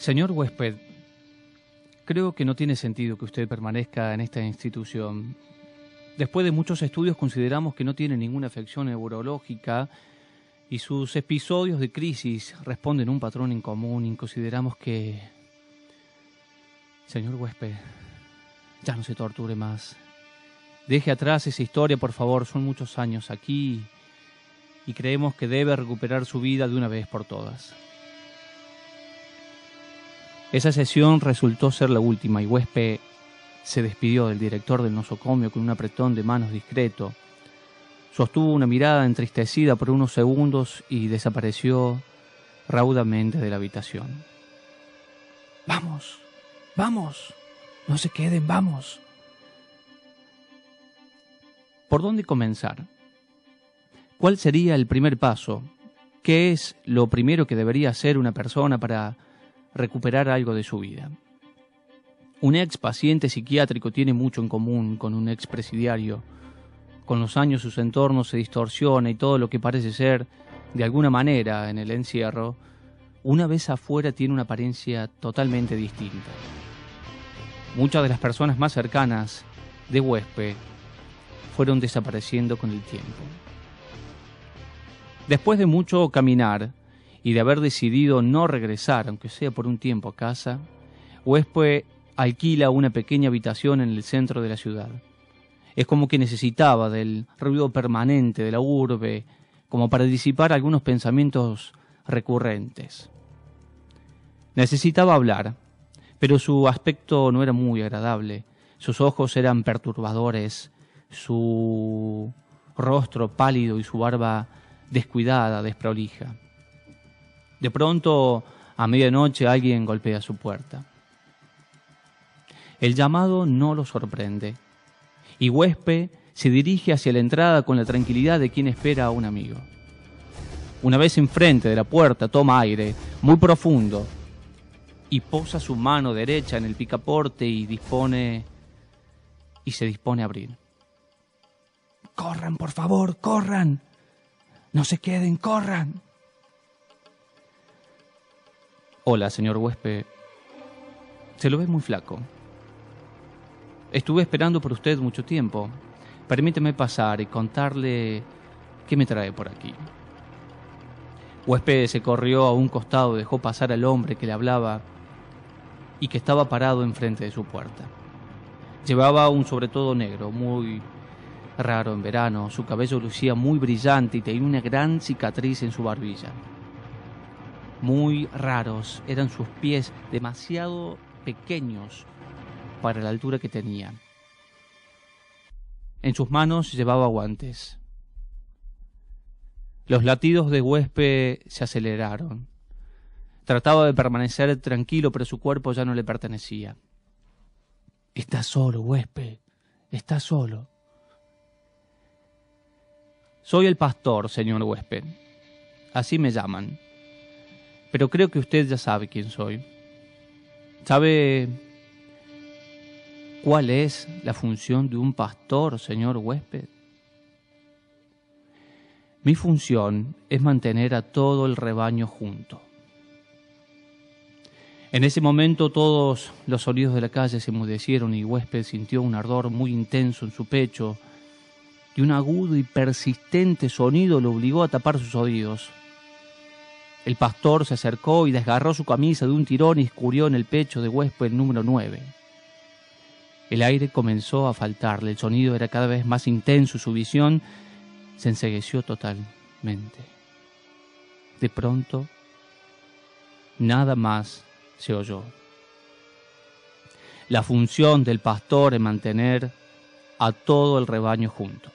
Señor huésped, creo que no tiene sentido que usted permanezca en esta institución. Después de muchos estudios consideramos que no tiene ninguna afección neurológica y sus episodios de crisis responden a un patrón en común y consideramos que... Señor huésped, ya no se torture más. Deje atrás esa historia, por favor, son muchos años aquí y creemos que debe recuperar su vida de una vez por todas. Esa sesión resultó ser la última y Huésped se despidió del director del nosocomio con un apretón de manos discreto. Sostuvo una mirada entristecida por unos segundos y desapareció raudamente de la habitación. Vamos, vamos, no se queden, vamos. ¿Por dónde comenzar? ¿Cuál sería el primer paso? ¿Qué es lo primero que debería hacer una persona para recuperar algo de su vida? Un ex paciente psiquiátrico tiene mucho en común con un ex presidiario. Con los años sus entornos se distorsiona y todo lo que parece ser, de alguna manera, en el encierro, una vez afuera tiene una apariencia totalmente distinta. Muchas de las personas más cercanas de huésped fueron desapareciendo con el tiempo. Después de mucho caminar y de haber decidido no regresar, aunque sea por un tiempo a casa, Huésped alquila una pequeña habitación en el centro de la ciudad. Es como que necesitaba del ruido permanente de la urbe, como para disipar algunos pensamientos recurrentes. Necesitaba hablar, pero su aspecto no era muy agradable. Sus ojos eran perturbadores su rostro pálido y su barba descuidada, desprolija. De pronto, a medianoche, alguien golpea su puerta. El llamado no lo sorprende, y huésped se dirige hacia la entrada con la tranquilidad de quien espera a un amigo. Una vez enfrente de la puerta, toma aire, muy profundo, y posa su mano derecha en el picaporte y dispone y se dispone a abrir. Corran, por favor, corran. No se queden, corran. Hola, señor huésped. Se lo ve muy flaco. Estuve esperando por usted mucho tiempo. Permíteme pasar y contarle qué me trae por aquí. Huésped se corrió a un costado, dejó pasar al hombre que le hablaba y que estaba parado enfrente de su puerta. Llevaba un sobre todo negro, muy raro en verano, su cabello lucía muy brillante y tenía una gran cicatriz en su barbilla. Muy raros eran sus pies, demasiado pequeños para la altura que tenían. En sus manos llevaba guantes. Los latidos de huésped se aceleraron. Trataba de permanecer tranquilo, pero su cuerpo ya no le pertenecía. Está solo, huésped. Está solo. Soy el pastor, señor huésped. Así me llaman. Pero creo que usted ya sabe quién soy. ¿Sabe cuál es la función de un pastor, señor huésped? Mi función es mantener a todo el rebaño junto. En ese momento todos los sonidos de la calle se enmudecieron y huésped sintió un ardor muy intenso en su pecho y un agudo y persistente sonido lo obligó a tapar sus oídos. El pastor se acercó y desgarró su camisa de un tirón y escurrió en el pecho de huésped número 9. El aire comenzó a faltarle, el sonido era cada vez más intenso y su visión se ensegueció totalmente. De pronto, nada más se oyó. La función del pastor es mantener a todo el rebaño junto.